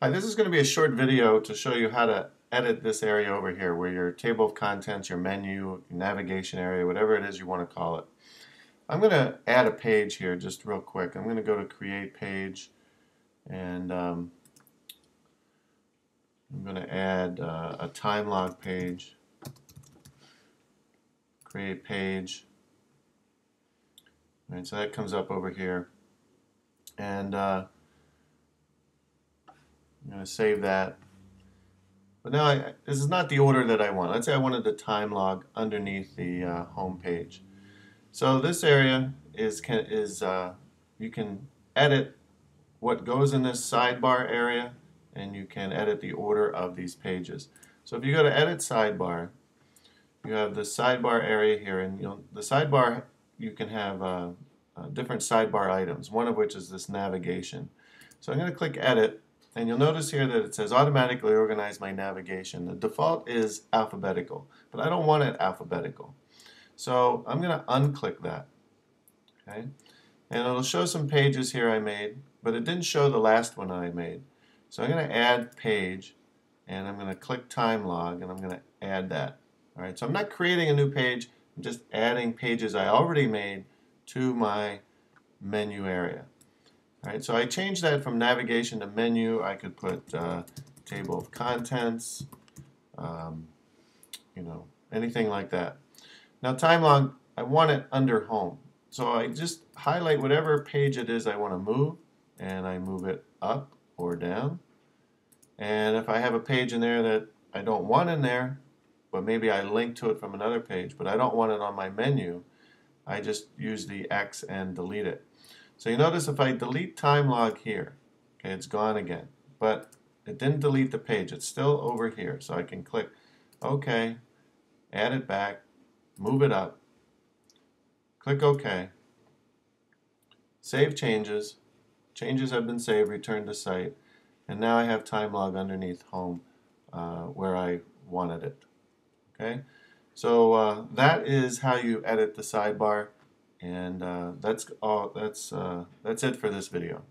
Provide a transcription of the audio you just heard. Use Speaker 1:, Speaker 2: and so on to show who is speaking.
Speaker 1: Hi, this is going to be a short video to show you how to edit this area over here where your table of contents, your menu, navigation area, whatever it is you want to call it. I'm going to add a page here just real quick. I'm going to go to create page and um, I'm going to add uh, a time log page, create page. Right, so that comes up over here. And uh, I'm going to save that. But now I, this is not the order that I want. Let's say I wanted the time log underneath the uh, home page. So this area is can, is uh, you can edit what goes in this sidebar area and you can edit the order of these pages. So if you go to edit sidebar, you have the sidebar area here and you'll, the sidebar you can have uh, uh, different sidebar items, one of which is this navigation. So I'm going to click edit and you'll notice here that it says automatically organize my navigation. The default is alphabetical, but I don't want it alphabetical. So I'm going to unclick that. Okay, And it'll show some pages here I made, but it didn't show the last one I made. So I'm going to add page, and I'm going to click time log, and I'm going to add that. All right, so I'm not creating a new page, I'm just adding pages I already made to my menu area. All right, so I changed that from navigation to menu. I could put uh, table of contents, um, you know, anything like that. Now time I want it under home. So I just highlight whatever page it is I want to move, and I move it up or down. And if I have a page in there that I don't want in there, but maybe I link to it from another page, but I don't want it on my menu, I just use the X and delete it. So you notice if I delete time log here, okay, it's gone again. But it didn't delete the page. It's still over here. So I can click OK, add it back, move it up, click OK, save changes, changes have been saved, return to site, and now I have time log underneath home uh, where I wanted it. Okay, so uh, that is how you edit the sidebar, and uh, that's all. That's uh, that's it for this video.